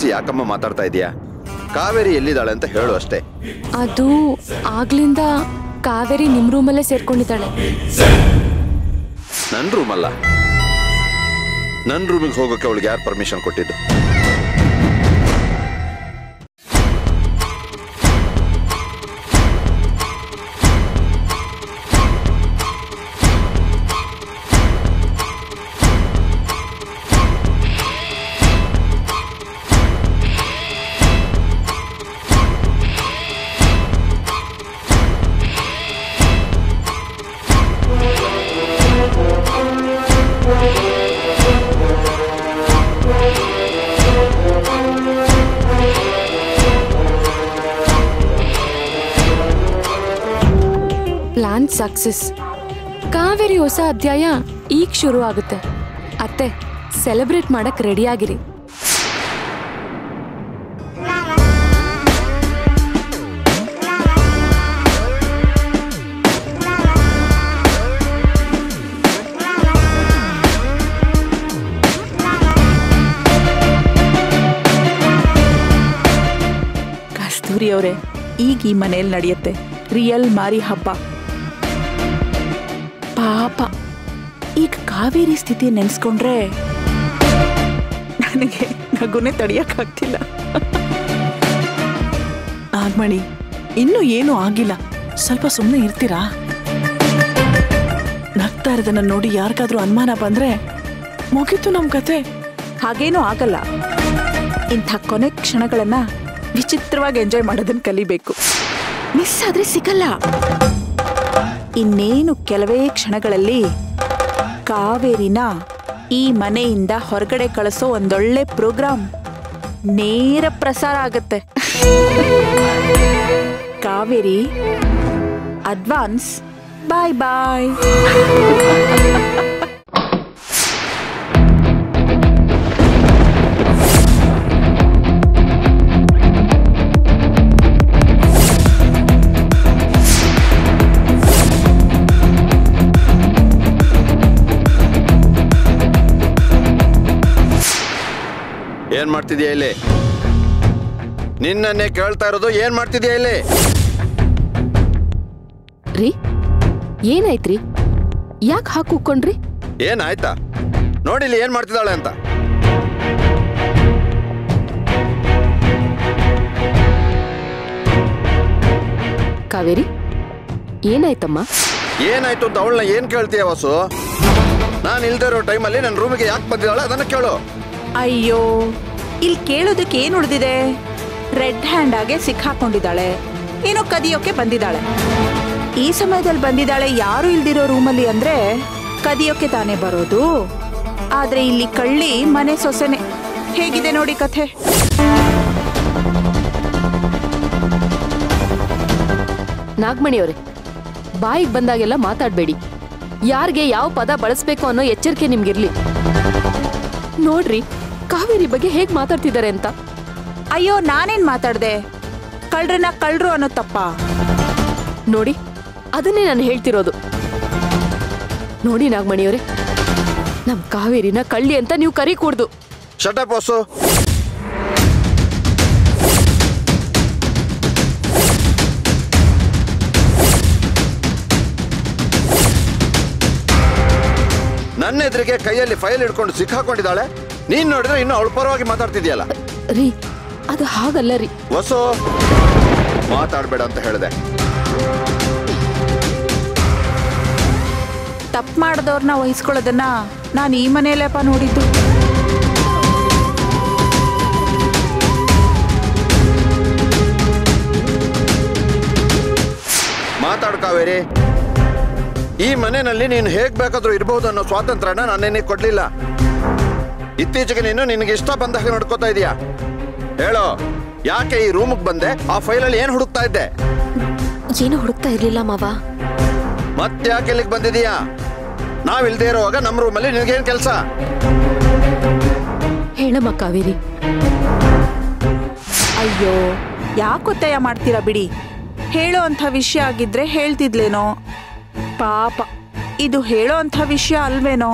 ಬಳಸಿ ಯಾಕಮ್ಮ ಮಾತಾಡ್ತಾ ಇದೀಯಾ? ಕಾವೇರಿ ಎಲ್ಲಿದ್ದಾಳೆ ಅಂತ ಹೇಳು ಅಷ್ಟೇ. ಅದು ಆಗ್ಲಿಂದ ಕಾವೇರಿ ನಿಮ್ ರೂಮಲ್ಲೇ ಸೇರ್ಕೊಂಡಿದ್ದಾಳೆ. ನನ್ ರೂಮಲ್ಲ? ನನ್ ನನ್ನ ರೂಮಿಗೆ ಹೋಗೋಕೆ ಅವಳಿಗೆ ಯಾರು ಪರ್ಮಿಷನ್ ಕೊಟ್ಟಿದ್ದು? ಸಕ್ಸಸ್ ಕಾವೇರಿ ಹೊಸ ಅಧ್ಯಾಯ ಈಗ ಶುರು ಆಗುತ್ತೆ ಅತ್ತೆ ಸೆಲೆಬ್ರೇಟ್ ಮಾಡಕ್ ರೆಡಿ ಆಗಿರಿ ಕಸ್ತೂರಿ ಅವರೇ ಈಗ ಈ ಮನೇಲಿ ನಡೆಯುತ್ತೆ. ರಿಯಲ್ ಮಾರಿ ಹಬ್ಬ. ಪಾಪ. ಈಗ ಕಾವೇರಿ ಸ್ಥಿತಿ ನೆನೆಸ್ಕೊಂಡ್ರೆ ನನಗೆ ನಗುನೆ ತಡಿಯಕ್ಕಾಗ್ತಿಲ್ಲ ನಾಗಮಣಿ ಇನ್ನೂ ಏನೂ ಆಗಿಲ್ಲ. ಸ್ವಲ್ಪ ಸುಮ್ಮನೆ ಇರ್ತೀರಾ? ನಗ್ತಾ ಇರೋದನ್ನ ನೋಡಿ ಯಾರಿಗಾದ್ರೂ ಅನುಮಾನ ಬಂದ್ರೆ ಮುಗೀತು ನಮ್ ಕತೆ. ಹಾಗೇನೂ ಆಗಲ್ಲ. ಇಂಥ ಕೊನೆ ಕ್ಷಣಗಳನ್ನ ವಿಚಿತ್ರವಾಗಿ ಎಂಜಾಯ್ ಮಾಡೋದನ್ನ ಕಲಿಬೇಕು. ಮಿಸ್ ಆದ್ರೆ ಸಿಗಲ್ಲ. ಇನ್ನೇನು ಕೆಲವೇ ಕ್ಷಣಗಳಲ್ಲಿ ಕಾವೇರಿನ ಈ ಮನೆಯಿಂದ ಹೊರಗಡೆ ಕಳಿಸೋ ಒಂದೊಳ್ಳೆ ಪ್ರೋಗ್ರಾಮ್ ನೇರ ಪ್ರಸಾರ ಆಗತ್ತೆ. ಕಾವೇರಿ ಅಡ್ವಾನ್ಸ್. Bye bye. ಮಾಡ್ತಿದ್ಯಾ ಇಲ್ಲಿ? ನಿನ್ನನ್ನೇ ಕೇಳ್ತಾ ಇರೋದು ಏನ್ ಮಾಡ್ತಿದ್ಯಾ ಇಲ್ಲಿ? ರೀ ಏನಾಯ್ತ್ರಿ? ಯಾಕೆ ಹಾಕಿ ಕೂಕೊಂಡ್ರಿ ಏನಾಯ್ತಾ? ನೋಡಿಲ್ಲಿ ಏನ್ ಮಾಡ್ತಿದ್ದಾಳೆ ಅಂತ. ಕಾವೇರಿ ಏನಾಯ್ತಮ್ಮ? ಏನಾಯ್ತು ಅಂತ ಅವಳನ್ನ ಏನ್ ಕೇಳ್ತೀಯ ವಾಸು? ನಾನು ಇಲ್ದೇ ಇರೋ ಟೈಮಲ್ಲಿ ನನ್ನ ರೂಮಿಗೆ ಯಾಕೆ ಬಂದಿದ್ದಾಳೆ ಅದನ್ನ ಕೇಳು. ಅಯ್ಯೋ ಇಲ್ಲಿ ಕೇಳೋದಕ್ಕೆ ಏನು ಉಳಿದಿದೆ? ರೆಡ್ ಹ್ಯಾಂಡ್ ಆಗಿ ಸಿಕ್ಕಾಕೊಂಡಿದ್ದಾಳೆ. ಏನೋ ಕದಿಯೋಕೆ ಬಂದಿದ್ದಾಳೆ. ಈ ಸಮಯದಲ್ಲಿ ಬಂದಿದ್ದಾಳೆ ಯಾರು ಇಲ್ದಿರೋ ರೂಮಲ್ಲಿ ಅಂದ್ರೆ ಕದಿಯೋಕೆ ತಾನೇ ಬರೋದು. ಆದ್ರೆ ಇಲ್ಲಿ ಕಳ್ಳಿ ಮನೆ ಸೊಸೆನೆ. ಹೇಗಿದೆ ನೋಡಿ ಕಥೆ? ನಾಗಮಣಿಯವರೇ, ಬಾಯಿಗೆ ಬಂದಾಗೆಲ್ಲ ಮಾತಾಡಬೇಡಿ. ಯಾರಿಗೆ ಯಾವ ಪದ ಬಳಸ್ಬೇಕು ಅನ್ನೋ ಎಚ್ಚರಿಕೆ ನಿಮ್ಗಿರ್ಲಿ. ನೋಡ್ರಿ ಕಾವೇರಿ ಬಗ್ಗೆ ಹೇಗ್ ಮಾತಾಡ್ತಿದ್ದಾರೆ ಅಂತ? ಅಯ್ಯೋ ನಾನೇನ್ ಮಾತಾಡ್ದೆ? ಕಳ್ರನ್ನ ಕಳ್ರು ಅನ್ನೋ ತಪ್ಪ. ನೋಡಿ ಅದನ್ನೇ ನಾನು ಹೇಳ್ತಿರೋದು. ನೋಡಿ ನಾಗಮಣಿಯವರೇ ನಮ್ ಕಾವೇರಿನ ಕಳ್ಳಿ ಅಂತ ನೀವು ಕರಿ ಕೂಡ್ದು. ಶಟಪ್ ವಾಸು ನನ್ನ ಎದುರಿಗೆ ಕೈಯಲ್ಲಿ ಫೈಲ್ ಹಿಡ್ಕೊಂಡು ಸಿಕ್ಕಾಕೊಂಡಿದ್ದಾಳೆ. ನೀನ್ ನೋಡಿದ್ರೆ ಇನ್ನು ಅವಳ ಪರವಾಗಿ ಮಾತಾಡ್ತಿದ್ಯಲ್ಲ? ರೀ ಅದು ಹಾಗಲ್ಲ ರೀ. ವಸು ಮಾತಾಡ್ಬೇಡ ಅಂತ ಹೇಳಿದೆ. ತಪ್ಪು ಮಾಡಿದವ್ರನ್ನ ವಹಿಸ್ಕೊಳ್ಳೋದನ್ನ ನಾನು ಈ ಮನೆಯಲ್ಲೇಪ್ಪ ನೋಡಿದ್ದು. ಮಾತಾಡ್ಕಾವೇರಿ ಈ ಮನೆಯಲ್ಲಿ ನೀನು ಹೇಗ್ ಬೇಕಾದ್ರೂ ಇರಬಹುದು ಅನ್ನೋ ಸ್ವಾತಂತ್ರ್ಯನ ನಾನೇನೇ ಕೊಡ್ಲಿಲ್ಲ. ಇತ್ತೀಚೆಗೆ ನೀನು ನಿನಗೆ ಇಷ್ಟ ಬಂದ ಹಾಗೆ ನೋಡ್ಕೋತಾ ಇದೀಯಾ? ಹೇಳೋ ಯಾಕೆ ಈ ರೂಮಿಗೆ ಬಂದೆ? ಆ ಫೈಲಲ್ಲಿ ಏನು ಹುಡುಕ್ತಾ ಇದ್ದೆ? ಏನು ಹುಡುಕ್ತಾ ಇರ್ಲಿಲ್ಲ ಮಾವ. ಮತ್ತೆ ಯಾಕೆ ಇಲ್ಲಿಗೆ ಬಂದಿದೀಯಾ? ನಾವಿಲ್ದೇ ಇರುವಾಗ ನಮ್ಮ ರೂಮಲ್ಲಿ ನಿನಗೇನು ಕೆಲಸ? ಹೇಳಮ್ಮ ಕಾವೇರಿ. ಅಯ್ಯೋ ಯಾಕೊತ್ತಾಯ ಮಾಡ್ತೀರಾ ಬಿಡಿ? ಹೇಳೋ ಅಂಥ ವಿಷಯ ಆಗಿದ್ರೆ ಹೇಳ್ತಿದ್ಲೇನೋ? ಪಾಪ ಇದು ಹೇಳೋ ಅಂಥ ವಿಷಯ ಅಲ್ವೇನೋ?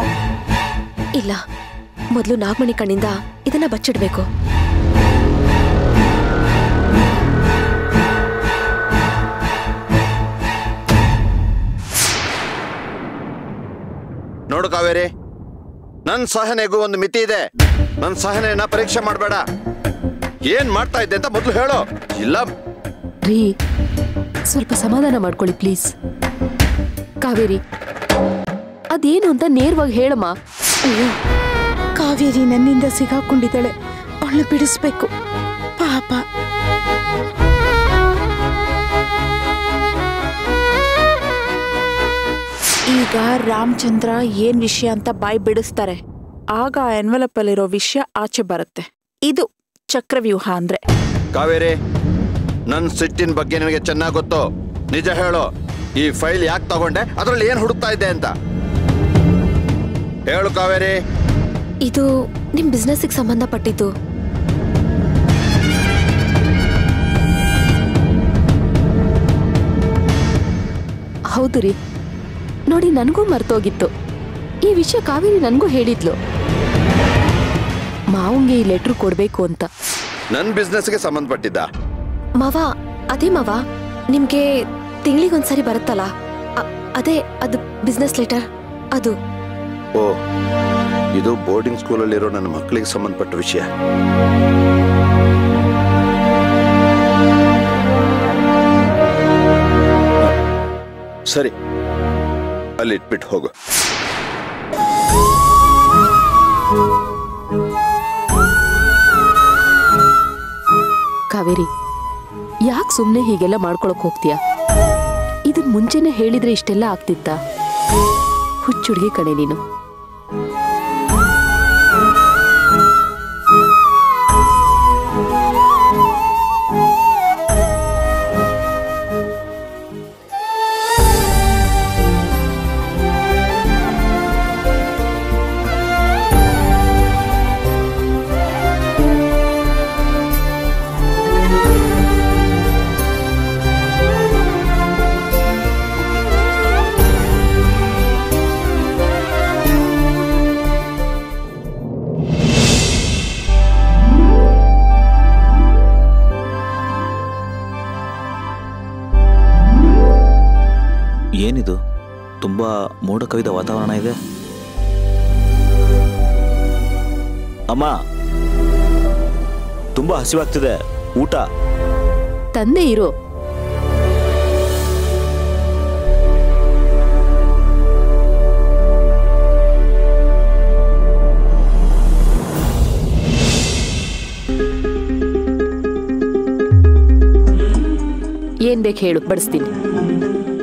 ಇಲ್ಲ. ಮೊದಲು ನಾಗಮಣಿ ಕಣ್ಣಿಂದ ಇದನ್ನ ಬಚ್ಚಿಡ್ಬೇಕು. ನೋಡು ಕಾವೇರಿ ನನ್ ಸಹನೆಗೂ ಒಂದು ಮಿತಿ ಇದೆ. ನನ್ ಸಹನೆಯನ್ನ ಪರೀಕ್ಷೆ ಮಾಡಬೇಡ. ಏನ್ ಮಾಡ್ತಾ ಇದ್ದೆ ಅಂತ ಮೊದಲು ಹೇಳು. ಇಲ್ಲ. ರೀ ಸ್ವಲ್ಪ ಸಮಾಧಾನ ಮಾಡ್ಕೊಳ್ಳಿ ಪ್ಲೀಸ್. ಕಾವೇರಿ ಅದೇನು ಅಂತ ನೇರವಾಗಿ ಹೇಳಮ್ಮ. ಅಯ್ಯೋ. ಕಾವೇರಿ ನನ್ನಿಂದ ಸಿಗಾಕೊಂಡಿದ್ದಾಳೆ. ಅವಳನ್ನ ಬಿಡಿಸ್ಬೇಕು. ಪಾಪ. ಈಗ ರಾಮಚಂದ್ರ ಏನ್ ವಿಷಯ ಅಂತ ಬಾಯಿ ಬಿಡಿಸ್ತಾರೆ? ಆಗ ಎನ್ವಲಪ್ ಅಲ್ಲಿರೋ ವಿಷಯ ಆಚೆ ಬರುತ್ತೆ. ಇದು ಚಕ್ರವ್ಯೂಹ ಅಂದ್ರೆ. ಕಾವೇರಿ ನನ್ ಸಿಟ್ಟಿನ ಬಗ್ಗೆ ನಿನಗೆ ಚೆನ್ನಾಗಿ ಗೊತ್ತು? ನಿಜ ಹೇಳು ಈ ಫೈಲ್ ಯಾಕೆ ತಗೊಂಡೆ? ಅದ್ರಲ್ಲಿ ಏನ್ ಹುಡುಕ್ತಾ ಇದ್ದೆ ಅಂತ? ಹೇಳು ಕಾವೇರಿ. ಇದು ನಿಮ್ ಬಿಸ್ನೆಸ್ಗೆ ಸಂಬಂಧಪಟ್ಟಿದ್ದು. ಹೌದು ರೀ. ನೋಡಿ ನನಗೂ ಮರ್ತೋಗಿತ್ತು. ಈ ವಿಷಯ ಕಾವೇರಿ ನನಗೂ ಹೇಳಿದ್ಲು. ಮಾವಂಗೆ ಈ ಲೆಟ್ರ್ ಕೊಡ್ಬೇಕು ಅಂತ. ನನ್ ಬಿಸ್ನೆಸ್ಗೆ ಸಂಬಂಧಪಟ್ಟಿದ್ದ? ಮಾವ ಅದೇ ಮಾವ. ನಿಮ್ಗೆ ತಿಂಗಳಿಗೊಂದ್ಸರಿ ಬರುತ್ತಲ್ಲ? ಅದೇ ಅದು ಬಿಸ್ನೆಸ್ ಲೆಟರ್ ಅದು. ಓ. ಇದು ಬೋರ್ಡಿಂಗ್ ಸ್ಕೂಲಲ್ಲಿರೋ ನನ್ನ ಮಕ್ಕಳಿಗೆ ಸಂಬಂಧಪಟ್ಟ ವಿಷಯ. ಸರಿ, ಅಲ್ಲಿ ಇಟ್ಬಿಟ್ಟು ಹೋಗು. ಕಾವೇರಿ, ಯಾಕೆ ಸುಮ್ಮನೆ ಹೀಗೆಲ್ಲ ಮಾಡ್ಕೊಳಕ್ ಹೋಗ್ತೀಯಾ? ಇದನ್ ಮುಂಚೆನೆ ಹೇಳಿದ್ರೆ ಇಷ್ಟೆಲ್ಲ ಆಗ್ತಿತ್ತ? ಹುಚ್ಚುಡ್ಗಿ ಕಣೆ ನೀನು. ತುಂಬ ಮೋಡ ಕವಿದ ವಾತಾವರಣ ಇದೆ. ಅಮ್ಮ, ತುಂಬ ಹಸಿವಾಗ್ತಿದೆ. ಊಟ. ತಂದೆ ಇರು. ಏನ್ ಬೇಕು ಹೇಳು, ಬಡಿಸ್ತೀನಿ.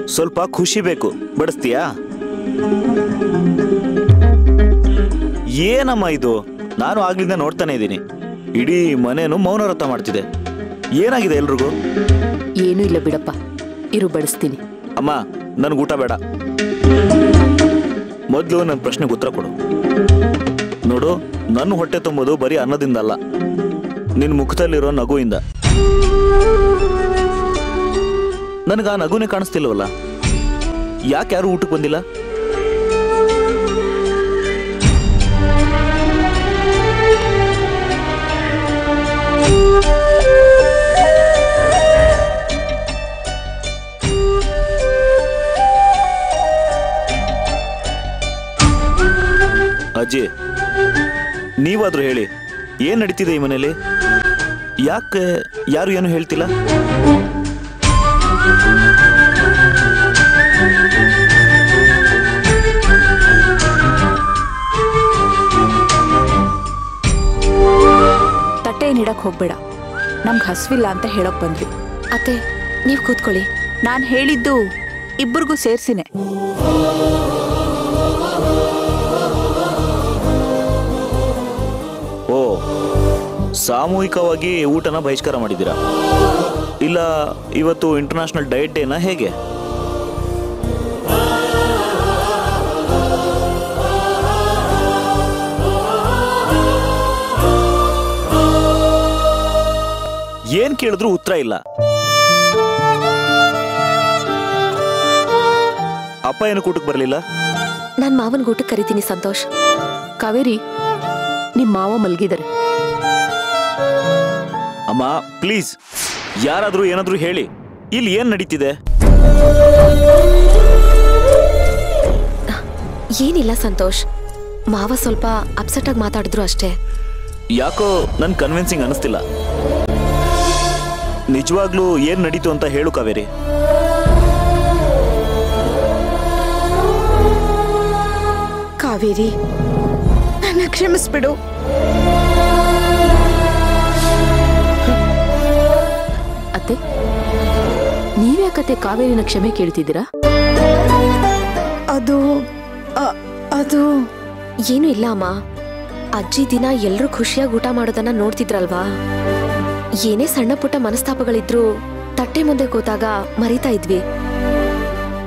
ಸ್ವಲ್ಪ ಖುಷಿ ಬೇಕು. ಬಡಿಸ್ತೀಯಾ? ಏನಮ್ಮ ಇದು? ನಾನು ಆಗ್ಲಿಂದ ನೋಡ್ತಾನೆ ಇದ್ದೀನಿ. ಇಡೀ ಮನೇನು ಮೌನ ವ್ರತ ಮಾಡ್ತಿದೆ. ಏನಾಗಿದೆ ಎಲ್ರಿಗೂ? ಏನೂ ಇಲ್ಲ ಬಿಡಪ್ಪ. ಇರು ಬಡಿಸ್ತೀನಿ. ಅಮ್ಮ ನನಗೆ ಊಟ ಬೇಡ. ಮೊದಲು ನನ್ನ ಪ್ರಶ್ನೆಗೆ ಉತ್ತರ ಕೊಡು. ನೋಡು ನನ್ನ ಹೊಟ್ಟೆ ತುಂಬೋದು ಬರೀ ಅನ್ನದಿಂದ ಅಲ್ಲ ನಿನ್ನ ಮುಖದಲ್ಲಿರೋ ನಗುವಿಂದ. ನನಗೆ ಆ ನಗುನೇ ಕಾಣಿಸ್ತಿಲ್ಲವಲ್ಲ ಯಾಕೆ ಯಾರು ಊಟಕ್ಕೆ ಬಂದಿಲ್ಲ? ಅಜ್ಜಿ, ನೀವಾದ್ರೂ ಹೇಳಿ, ಏನ್ ನಡೀತಿದೆ ಈ ಮನೇಲಿ ಯಾಕೆ ಯಾರು ಏನು ಹೇಳ್ತಿಲ್ಲ? ನೀಡಕ್ ಹೋಗ್ಬೇಡ. ನಮ್ಗೆ ಹಸ್ವಿಲ್ಲ ಅಂತ ಹೇಳಕ್ ಬಂದ್ವಿ. ಅತ್ತೆ, ನೀವ್ ಕೂತ್ಕೊಳ್ಳಿ. ನಾನ್ ಹೇಳಿದ್ದು ಇಬ್ಬರಿಗೂ ಸೇರ್ಸಿನೆ. ಓ, ಸಾಮೂಹಿಕವಾಗಿ ಊಟನ ಬಹಿಷ್ಕಾರ ಮಾಡಿದ್ದೀರಾ? ಇಲ್ಲ, ಇವತ್ತು ಇಂಟರ್ನ್ಯಾಷನಲ್ ಡಯಟ್ ಡೇನ ಹೇಗೆ? ಏನ್ ಕೇಳಿದ್ರು ಉತ್ತರ ಇಲ್ಲ. ಅಪ್ಪ ಏನು ಕೂಟಕ್ಕೆ ಬರಲಿಲ್ಲ? ನಾನು ಮಾವನ್ ಊಟಕ್ಕೆ ಕರಿತೀನಿ ಸಂತೋಷ್. ಕಾವೇರಿ ನಿಮ್ ಮಾವ ಮಲ್ಗಿದಾರೆ ಅಮ್ಮ ಪ್ಲೀಸ್ ಯಾರಾದ್ರೂ ಏನಾದ್ರೂ ಹೇಳಿ. ಇಲ್ಲಿ ಏನ್ ನಡೀತಿದೆ? ಏನಿಲ್ಲ ಸಂತೋಷ್. ಮಾವ ಸ್ವಲ್ಪ ಅಪ್ಸೆಟ್ ಆಗಿ ಮಾತಾಡಿದ್ರು ಅಷ್ಟೇ. ಯಾಕೋ ನನ್ ಕನ್ವಿನ್ಸಿಂಗ್ ಅನಿಸ್ತಿಲ್ಲ. ನಿಜವಾಗ್ಲೂ ಏನ್ ನಡೀತು ಅಂತ ಹೇಳು ಕಾವೇರಿ. ಕಾವೇರಿ ನನ್ನ ಕ್ಷಮಿಸ್ಬಿಡು. ಅತ್ತೆ ನೀವ್ಯಾಕತ್ತೆ ಕಾವೇರಿನ ಕ್ಷಮೆ ಕೇಳ್ತಿದ್ದೀರಾ? ಅದು ಅದು. ಏನು ಇಲ್ಲ ಅಮ್ಮ. ಅಜ್ಜಿ ದಿನ ಎಲ್ಲರೂ ಖುಷಿಯಾಗಿ ಊಟ ಮಾಡೋದನ್ನ ನೋಡ್ತಿದ್ರಲ್ವಾ? ಏನೇ ಸಣ್ಣ ಪುಟ್ಟ ಮನಸ್ತಾಪಗಳಿದ್ರು ತಟ್ಟೆ ಮುಂದೆ ಕೂತಾಗ ಮರಿತಾ ಇದ್ವಿ.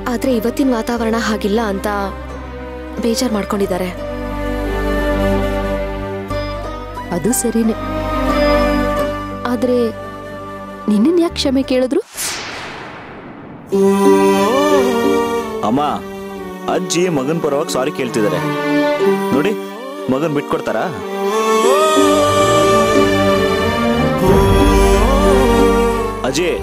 ಆದ್ರೆ ಇವತ್ತಿನ ವಾತಾವರಣ ಹಾಗಿಲ್ಲ ಅಂತ ಬೇಜಾರ್ ಮಾಡ್ಕೊಂಡಿದ್ದಾರೆ. ಅದು ಸರಿನೇ. ಆದ್ರೆ ನಿನ್ನ ಯಾಕೆ ಕ್ಷಮೆ ಕೇಳಿದ್ರು? ಅಮ್ಮ ಅಜ್ಜಿ ಮಗನ್ ಪರವಾಗಿ ಸಾರಿ ಕೇಳ್ತಿದ್ದಾರೆ. ನೋಡಿ ಮಗನ್ ಬಿಟ್ಕೊಡ್ತಾರಾ? ಅಜಯ್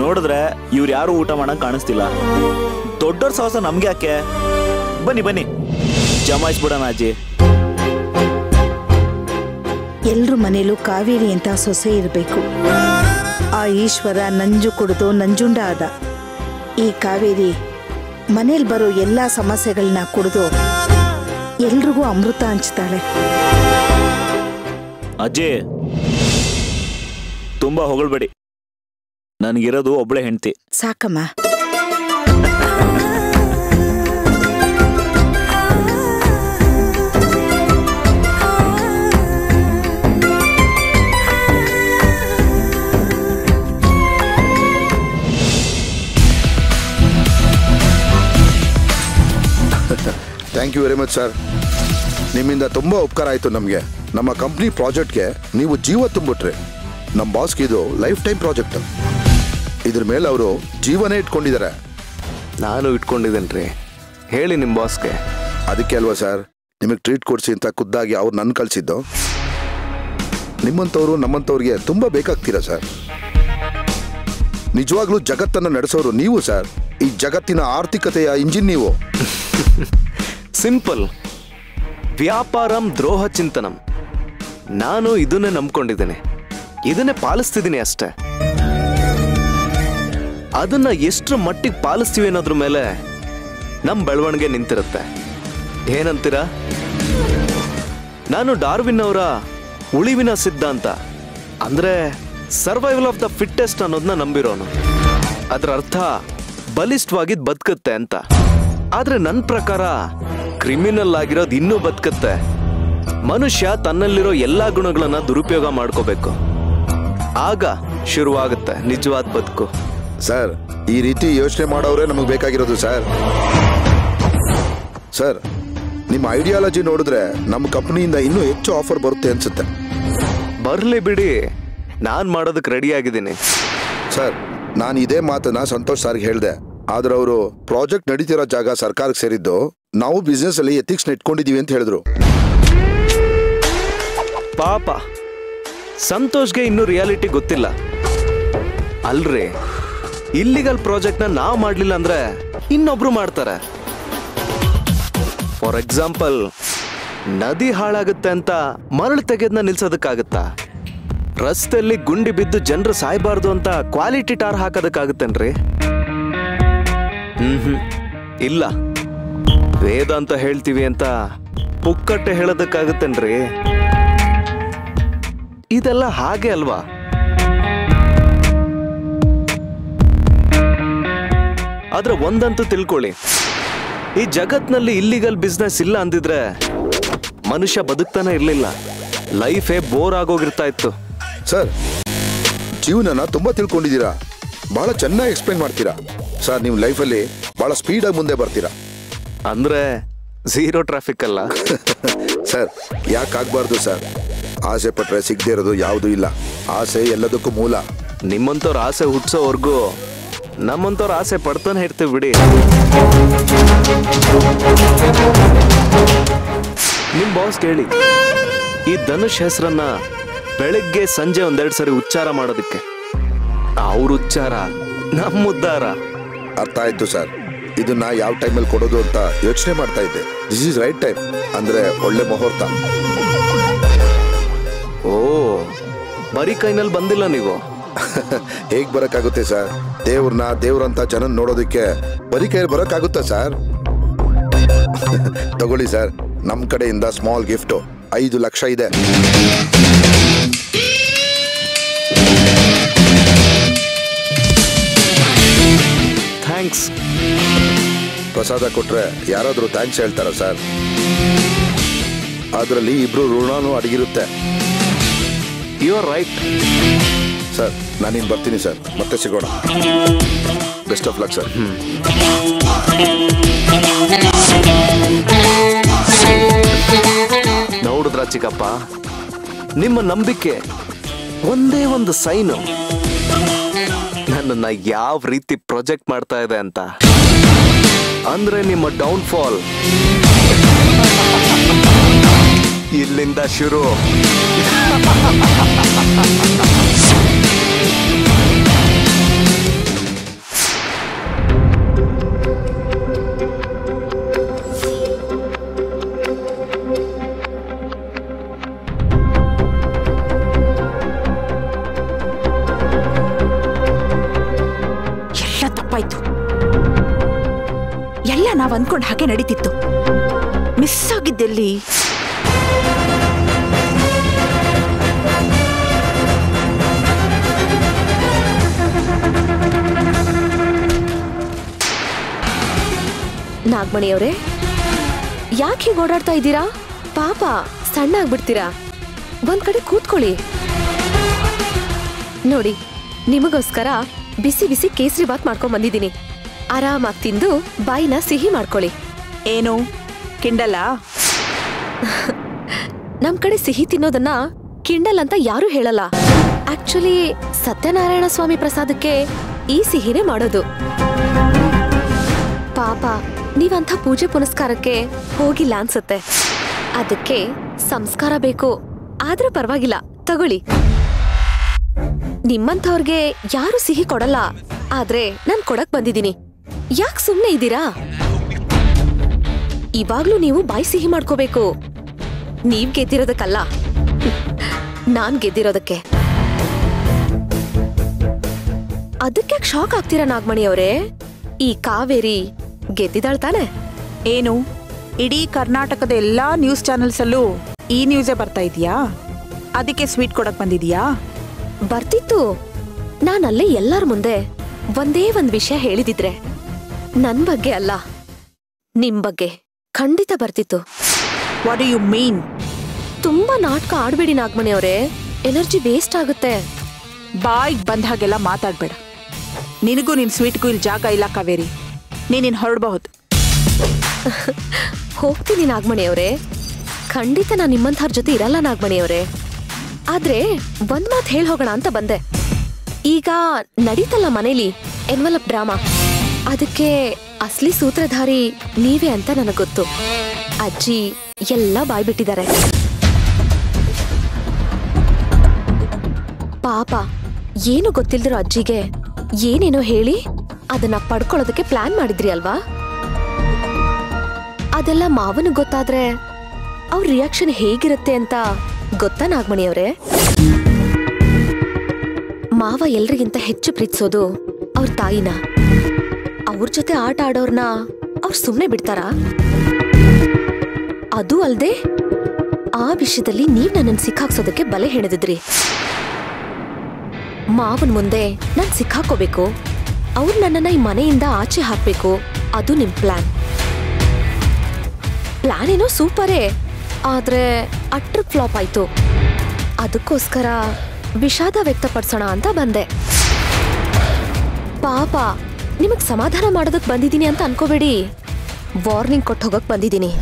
ನೋಡಿದ್ರೆ ಇವ್ರು ಯಾರು ಊಟ ಮಾಡಕ್ ಕಾಣಿಸ್ತಿಲ್ಲ. ದೊಡ್ಡವ್ರ ಸಾಹಸ ನಮ್ಗೆ ಯಾಕೆ? ಬನ್ನಿ ಬನ್ನಿ. ಜಮಾಯಿಸ್ಬಿಡೋಣ ಅಜ್ಜಿ ಎಲ್ರ ಮನೇಲೂ ಕಾವೇರಿ ಅಂತ ಸೊಸೆ ಇರಬೇಕು. ಆ ಈಶ್ವರ ನಂಜು ಕುಡಿದು ನಂಜುಂಡ ಆದ ಈ ಕಾವೇರಿ ಮನೇಲಿ ಬರೋ ಎಲ್ಲ ಸಮಸ್ಯೆಗಳನ್ನ ಕುಡಿದು ಎಲ್ರಿಗೂ ಅಮೃತ ಹಂಚ್ತಾಳೆ. ಅಜ್ಜಿ ತುಂಬಾ ಹೊಗಳ್ಬೇಡಿ. ನನಗಿರೋದು ಒಬ್ಳೆ ಹೆಂಡತಿ. ಸಾಕಮ್ಮ. Thank you very much sir ನಿಮ್ಮಿಂದ ತುಂಬ ಉಪಕಾರ ಆಯಿತು ನಮಗೆ. ನಮ್ಮ ಕಂಪ್ನಿ ಪ್ರಾಜೆಕ್ಟ್ಗೆ ನೀವು ಜೀವ ತುಂಬಿಟ್ರಿ. ನಮ್ಮ ಬಾಸ್ಗೆ ಇದು ಲೈಫ್ ಟೈಮ್ ಪ್ರಾಜೆಕ್ಟ್ ಇದ್ರ ಮೇಲೆ ಅವರು ಜೀವನೇ ಇಟ್ಕೊಂಡಿದ್ದಾರೆ ನಾನು ಇಟ್ಕೊಂಡಿದ್ದೇನೆ ರೀ. ಹೇಳಿ ನಿಮ್ಮ ಬಾಸ್ಗೆ ಅದಕ್ಕೆ ಅಲ್ವಾ ಸರ್ ನಿಮಗೆ ಟ್ರೀಟ್ ಕೊಡಿಸಿ ಅಂತ ಖುದ್ದಾಗಿ ಅವ್ರು ನನ್ನ ಕಳಿಸಿದ್ದು. ನಿಮ್ಮಂಥವ್ರು ನಮ್ಮಂಥವ್ರಿಗೆ ತುಂಬ ಬೇಕಾಗ್ತೀರಾ ಸರ್ ನಿಜವಾಗ್ಲೂ ಜಗತ್ತನ್ನು ನಡೆಸೋರು ನೀವು ಸರ್ ಈ ಜಗತ್ತಿನ ಆರ್ಥಿಕತೆಯ ಇಂಜಿನ್ ನೀವು. ಸಿಂಪಲ್ ವ್ಯಾಪಾರಂ ದ್ರೋಹ ಚಿಂತನಂ. ನಾನು ಇದನ್ನೇ ನಂಬ್ಕೊಂಡಿದ್ದೇನೆ. ಇದನ್ನೇ ಪಾಲಿಸ್ತಿದ್ದೀನಿ ಅಷ್ಟೇ. ಅದನ್ನ ಎಷ್ಟ್ರ ಮಟ್ಟಿಗೆ ಪಾಲಿಸ್ತೀವಿ ಅನ್ನೋದ್ರ ಮೇಲೆ ನಮ್ಮ ಬೆಳವಣಿಗೆ ನಿಂತಿರುತ್ತೆ. ಏನಂತೀರಾ? ನಾನು ಡಾರ್ವಿನ್ ಅವರ ಉಳಿವಿನ ಸಿದ್ಧಾಂತ, ಅಂದ್ರೆ ಸರ್ವೈವಲ್ ಆಫ್ ದ ಫಿಟ್ಟೆಸ್ಟ್ ಅನ್ನೋದನ್ನ ನಂಬಿರೋನು. ಅದರ ಅರ್ಥ ಬಲಿಷ್ಠವಾಗಿದ್ ಬದುಕುತ್ತೆ ಅಂತ. ಆದ್ರೆ ನನ್ನ ಪ್ರಕಾರ ಕ್ರಿಮಿನಲ್ ಆಗಿರೋದು ಇನ್ನೂ ಬದುಕುತ್ತೆ. ಮನುಷ್ಯ ತನ್ನಲ್ಲಿರೋ ಎಲ್ಲಾ ಗುಣಗಳನ್ನ ದುರುಪಯೋಗ ಮಾಡ್ಕೋಬೇಕು. ಆಗ ಶುರುವಾಗುತ್ತೆ. ನಿಜವಾದ ಬದುಕು. ಸರ್ ಈ ರೀತಿ ಯೋಚನೆ ಮಾಡೋರೇ ನಮಗೆ ಬೇಕಾಗಿರೋದು ಸರ್. ಸರ್ ನಿಮ್ಮ ಐಡಿಯಾಲಜಿ ನೋಡಿದ್ರೆ ನಮ್ಮ ಕಂಪ್ನಿಯಿಂದ ಇನ್ನೂ ಹೆಚ್ಚು ಆಫರ್ ಬರುತ್ತೆ ಅನ್ಸುತ್ತೆ. ಬರಲಿ ಬಿಡಿ. ನಾನು ಮಾಡೋದಕ್ಕೆ ರೆಡಿ ಆಗಿದ್ದೀನಿ. ಸರ್ ನಾನು ಇದೇ ಮಾತನ್ನ ಸಂತೋಷ್ ಸರ್ಗೆ ಹೇಳಿದೆ. ಆದ್ರೆ ಅವರು ಪ್ರಾಜೆಕ್ಟ್ ನಡೀತಿರೋ ಜಾಗ ಸರ್ಕಾರಕ್ಕೆ ಸೇರಿದ್ದು ನಾವು ಬಿಸ್ನೆಸ್ ಅಲ್ಲಿ ಎಥಿಕ್ಸ್ ಇಟ್ಕೊಂಡಿದೀವಿ ಅಂತ ಹೇಳಿದ್ರು. ಪಾಪ. ಸಂತೋಷ್ಗೆ ಇನ್ನೂ ರಿಯಾಲಿಟಿ ಗೊತ್ತಿಲ್ಲ. ಅಲ್ರಿ ಇಲ್ಲಿಗಲ್ ಪ್ರಾಜೆಕ್ಟ್ನ ನಾವು ಮಾಡಲಿಲ್ಲ ಅಂದ್ರೆ ಇನ್ನೊಬ್ರು ಮಾಡ್ತಾರೆ. ಫಾರ್ ಎಕ್ಸಾಂಪಲ್ ನದಿ ಹಾಳಾಗುತ್ತೆ ಅಂತ ಮರಳು ತೆಗೆದ್ನ ನಿಲ್ಸೋದಕ್ಕಾಗತ್ತಾ? ರಸ್ತೆಯಲ್ಲಿ ಗುಂಡಿ ಬಿದ್ದು ಜನರು ಸಾಯ್ಬಾರ್ದು ಅಂತ ಕ್ವಾಲಿಟಿ ಟಾರ್ ಹಾಕೋದಕ್ಕಾಗತ್ತೇನ್ರಿ? ಹ್ಮ್ ಹ್ಮ್, ಇಲ್ಲ. ವೇದ ಅಂತ ಹೇಳ್ತೀವಿ ಅಂತ ಪುಕ್ಕಟ್ಟೆ ಹೇಳೋದಕ್ಕಾಗತ್ತೇನ್ರಿ? ಇದೆಲ್ಲ ಹಾಗೆ ಅಲ್ವಾ? ಆದ್ರೆ ಒಂದಂತೂ ತಿಳ್ಕೊಳ್ಳಿ. ಈ ಜಗತ್ನಲ್ಲಿ ಇಲ್ಲಿಗಲ್ ಬಿಸ್ನೆಸ್ ಇಲ್ಲ ಅಂದಿದ್ರೆ ಮನುಷ್ಯ ಬದುಕ್ತಾನೆ ಇರ್ಲಿಲ್ಲ. ಲೈಫೇ ಬೋರ್ ಆಗೋಗಿರ್ತಾ ಇತ್ತು. ಸರ್ ಜೀವನನ ತುಂಬಾ ತಿಳ್ಕೊಂಡಿದ್ದೀರಾ? ಬಹಳ ಚೆನ್ನಾಗಿ ಎಕ್ಸ್ಪ್ಲೈನ್ ಮಾಡ್ತೀರಾ? ಸರ್ ನೀವು ಲೈಫಲ್ಲಿ ಬಹಳ ಸ್ಪೀಡಾಗಿ ಮುಂದೆ ಬರ್ತೀರಾ? ಅಂದ್ರೆ ಝೀರೋ ಟ್ರಾಫಿಕ್ ಅಲ್ಲ? ಸರ್ ಯಾಕಾಗಬಾರ್ದು ಸರ್? ಆಸೆ ಪಟ್ರೆ ಸಿಗದೆ ಇರೋದು ಯಾವುದೂ ಇಲ್ಲ. ಆಸೆ ಎಲ್ಲದಕ್ಕೂ ಮೂಲ. ನಿಮ್ಮಂತವ್ರ ಆಸೆ ಹುಟ್ಸೋವರೆಗೂ ನಮ್ಮಂತವ್ರ ಆಸೆ ಪಡ್ತಾನೆ ಇರ್ತೀವಿ ಬಿಡಿ. ನಿಮ್ಮ ಬಾಸ್ ಕೇಳಿ ಈ ಧನುಷ್ ಹೆಸರನ್ನ ಬೆಳಗ್ಗೆ ಸಂಜೆ ಒಂದೆರಡು ಸರಿ ಉಚ್ಚಾರ ಮಾಡೋದಕ್ಕೆ. ಅವ್ರ ಉಚ್ಚಾರ ನಮ್ಮ ಉದ್ದಾರ. ಅರ್ಥ ಆಯ್ತು ಸರ್. ಇದನ್ನ ಯಾವ ಟೈಮಲ್ಲಿ ಕೊಡೋದು ಅಂತ ಯೋಚನೆ ಮಾಡ್ತಾ ಇದ್ದೆ. ದಿಸ್ ಇಸ್ ರೈಟ್ ಟೈಮ್ ಅಂದ್ರೆ ಒಳ್ಳೆ ಮುಹೂರ್ತ. ಓ ಬರೀ ಕೈನಲ್ಲಿ ಬಂದಿಲ್ಲ ನೀವು? ಹೇಗ್ ಬರಕ್ಕಾಗುತ್ತೆ ಸರ್? ದೇವ್ರನ್ನ ದೇವ್ರಂತ ಜನ ನೋಡೋದಕ್ಕೆ ಬರೀ ಕೈಯಲ್ಲಿ ಬರಕ್ಕಾಗುತ್ತಾ ಸರ್? ತಗೊಳ್ಳಿ ಸರ್ ನಮ್ ಕಡೆಯಿಂದ ಸ್ಮಾಲ್ ಗಿಫ್ಟ್ ಐದು ಲಕ್ಷ ಇದೆ. ಥ್ಯಾಂಕ್ಸ್. ಪ್ರಸಾದ ಕೊಟ್ರೆ ಯಾರಾದ್ರೂ ಥ್ಯಾಂಕ್ಸ್ ಹೇಳ್ತಾರ ಸರ್? ಅದರಲ್ಲಿ ಇಬ್ರು ಋಣನೂ ಅಡಗಿರುತ್ತೆ. ಯು ಆರ್ ರೈಟ್ ಸರ್ ನಾನೇನು ಬರ್ತೀನಿ ಸರ್ ಮತ್ತೆ ಸಿಗೋಣ. ಬೆಸ್ಟ್ ಆಫ್ ಲಕ್ ಸರ್ ನೋಡಿದ್ರ ಚಿಕ್ಕಪ್ಪ? ನಿಮ್ಮ ನಂಬಿಕೆ ಒಂದೇ ಒಂದು ಸೈನು ನನ್ನನ್ನು ಯಾವ ರೀತಿ ಪ್ರೊಜೆಕ್ಟ್ ಮಾಡ್ತಾ ಇದೆ ಅಂತ. ಅಂದ್ರೆ ನಿಮ್ಮ ಡೌನ್ಫಾಲ್ ಇಲ್ಲಿಂದ ಶುರು. ಎಲ್ಲ ತಪ್ಪಾಯ್ತು. ಎಲ್ಲ ನಾವು ಅಂದ್ಕೊಂಡು ಹಾಗೆ ನಡೀತಿತ್ತು. ಮಿಸ್ ಆಗಿದ್ದೆಲ್ಲಿ ನಾಗಮಣಿಯವರೇ ಯಾಕೆ ಹೀಗೆ ಓಡಾಡ್ತಾ ಇದ್ದೀರಾ? ಪಾಪ ಸಣ್ಣ ಆಗ್ಬಿಡ್ತೀರಾ ಒಂದ್ ಕಡೆ ಕೂತ್ಕೊಳ್ಳಿ. ನೋಡಿ ನಿಮಗೋಸ್ಕರ ಬಿಸಿ ಬಿಸಿ ಕೇಸರಿ ಬಾತ್ ಮಾಡ್ಕೊಂಡ್ ಬಂದಿದ್ದೀನಿ. ಆರಾಮಾಗಿ ತಿಂದು ಬಾಯಿನ ಸಿಹಿ ಮಾಡ್ಕೊಳ್ಳಿ. ಏನು? ಕಿಂಡಲ್ಲ ನಮ್ ಕಡೆ ಸಿಹಿ ತಿನ್ನೋದನ್ನ ಕಿಂಡಲ್ ಅಂತ ಯಾರು ಹೇಳಲ್ಲ. ಆಕ್ಚುಲಿ ಸತ್ಯನಾರಾಯಣ ಸ್ವಾಮಿ ಪ್ರಸಾದಕ್ಕೆ ಈ ಸಿಹಿನೇ ಮಾಡೋದು. ಪಾಪ, ನೀವಂಥ ಪೂಜೆ ಪುನಸ್ಕಾರಕ್ಕೆ ಹೋಗಿಲ್ಲ ಅನ್ಸುತ್ತೆ. ಅದಕ್ಕೆ ಸಂಸ್ಕಾರ ಬೇಕು, ಆದ್ರೆ ಪರವಾಗಿಲ್ಲ. ತಗೊಳ್ಳಿ. ನಿಮ್ಮಂಥವ್ರಿಗೆ ಯಾರು ಸಿಹಿ ಕೊಡಲ್ಲ, ಆದ್ರೆ ನಾನ್ ಕೊಡಕ್ ಬಂದಿದ್ದೀನಿ. ಯಾಕ್ ಸುಮ್ನೆ ಇದ್ದೀರಾ? ಇವಾಗ್ಲೂ ನೀವು ಬಾಯಿ ಸಿಹಿ ಮಾಡ್ಕೋಬೇಕು. ನೀವ್ ಗೆದ್ದಿರೋದಕ್ಕಲ್ಲ. ನಾನ್ ಗೆದ್ದಿರೋದಕ್ಕೆ. ಅದಕ್ಕೆ ಶಾಕ್ ಆಗ್ತೀರ ನಾಗಮಣಿ ಅವರೇ? ಈ ಕಾವೇರಿ ಗೆದ್ದಿದ್ದಾಳ್ ತಾನೆ? ಏನು? ಇಡೀ ಕರ್ನಾಟಕದ ಎಲ್ಲಾ ನ್ಯೂಸ್ ಚಾನೆಲ್ಸ್ ಅಲ್ಲೂ ಈ ನ್ಯೂಸೇ ಬರ್ತಾ ಇದೀಯಾ? ಅದಕ್ಕೆ ಸ್ವೀಟ್ ಕೊಡಕ್ ಬಂದಿದೀಯಾ? ಬರ್ತಿತ್ತು. ನಾನಲ್ಲೇ ಎಲ್ಲರ ಮುಂದೆ ಒಂದೇ ಒಂದ್ ವಿಷಯ ಹೇಳಿದಿದ್ರೆ. ನನ್ ಬಗ್ಗೆ ಅಲ್ಲ ನಿಮ್ ಬಗ್ಗೆ ಖಂಡಿತ ಬರ್ತಿತ್ತು. ವಾಟ್ ಯು ಮೀನ್ ತುಂಬಾ ನಾಟಕ ಆಡ್ಬೇಡಿ ನಾಗಮಣಿ ಅವರೇ. ಎನರ್ಜಿ ವೇಸ್ಟ್ ಆಗುತ್ತೆ. ಬಾಯಿಗೆ ಬಂದ ಹಾಗೆಲ್ಲ ಮಾತಾಡ್ಬೇಡ. ನಿನಗೂ ನಿನ್ ಸ್ವೀಟ್ಗೂ ಇಲ್ಲಿ ಜಾಗ ಇಲ್ಲ ಕಾವೇರಿ. ನೀನಿನ್ ಹೊರಡಬಹುದು. ಹೋಗ್ತೀನಿ ನಾಗಮಣಿ ಅವರೇ. ಖಂಡಿತ ನಾನು ನಿಮ್ಮಂಥವ್ರ ಜೊತೆ ಇರಲ್ಲ ನಾಗಮಣಿ ಅವರೇ. ಆದ್ರೆ ಒಂದ್ ಮಾತು ಹೇಳಿ ಹೋಗೋಣ ಅಂತ ಬಂದೆ. ಈಗ ನಡೀತಲ್ಲ ಮನೇಲಿ ಎನ್ವಲಪ್ ಡ್ರಾಮಾ ಅದಕ್ಕೆ ಅಸ್ಲಿ ಸೂತ್ರಧಾರಿ ನೀವೇ ಅಂತ ನನಗೆ ಗೊತ್ತು. ಅಜ್ಜಿ ಎಲ್ಲ ಬಾಯ್ಬಿಟ್ಟಿದ್ದಾರೆ. ಪಾಪ, ಏನು ಗೊತ್ತಿಲ್ದಿರೋ ಅಜ್ಜಿಗೆ ಏನೇನೋ ಹೇಳಿ ಅದನ್ನ ಪಡ್ಕೊಳ್ಳೋದಕ್ಕೆ ಪ್ಲಾನ್ ಮಾಡಿದ್ರಿ ಅಲ್ವಾ? ಅದೆಲ್ಲ ಮಾವನ ಗೊತ್ತಾದ್ರೆ ಅವ್ರ ರಿಯಾಕ್ಷನ್ ಹೇಗಿರುತ್ತೆ ಅಂತ ಗೊತ್ತಾ ನಾಗಮಣಿ ಅವರೇ? ಮಾವ ಎಲ್ರಿಗಿಂತ ಹೆಚ್ಚು ಪ್ರೀತಿಸೋದು ಅವ್ರ ತಾಯಿನ. ಅವ್ರ ಜೊತೆ ಆಟ ಆಡೋರ್ನ ಅವ್ರು ಸುಮ್ನೆ ಬಿಡ್ತಾರಾ? ಅದು ಅಲ್ಲದೆ ಆ ವಿಷಯದಲ್ಲಿ ನೀವ್ ನನ್ನನ್ನು ಸಿಕ್ಕಾಕ್ಸೋದಕ್ಕೆ ಬಲೆ ಹೆಣೆದಿದ್ರಿ. ಮಾವನ್ ಮುಂದೆ ನಾನ್ ಸಿಕ್ಕಾಕೋಬೇಕು ಅವ್ರು ನನ್ನನ್ನ ಈ ಮನೆಯಿಂದ ಆಚೆ ಹಾಕ್ಬೇಕು. ಅದು ನಿಮ್ ಪ್ಲಾನ್. ಪ್ಲಾನ್ ಏನೋ ಸೂಪರೇ, ಆದ್ರೆ ಅಟ್ರ ಫ್ಲಾಪ್ ಆಯ್ತು. ಅದಕ್ಕೋಸ್ಕರ ವಿಷಾದ ವ್ಯಕ್ತಪಡಿಸೋಣ ಅಂತ ಬಂದೆ. ಪಾಪ, ನಿಮಗ್ ಸಮಾಧಾನ ಮಾಡೋದಕ್ ಬಂದಿದ್ದೀನಿ ಅಂತ ಅನ್ಕೋಬೇಡಿ. ವಾರ್ನಿಂಗ್ ಕೊಟ್ಟು ಹೋಗಕ್ ಬಂದಿದ್ದೀನಿ.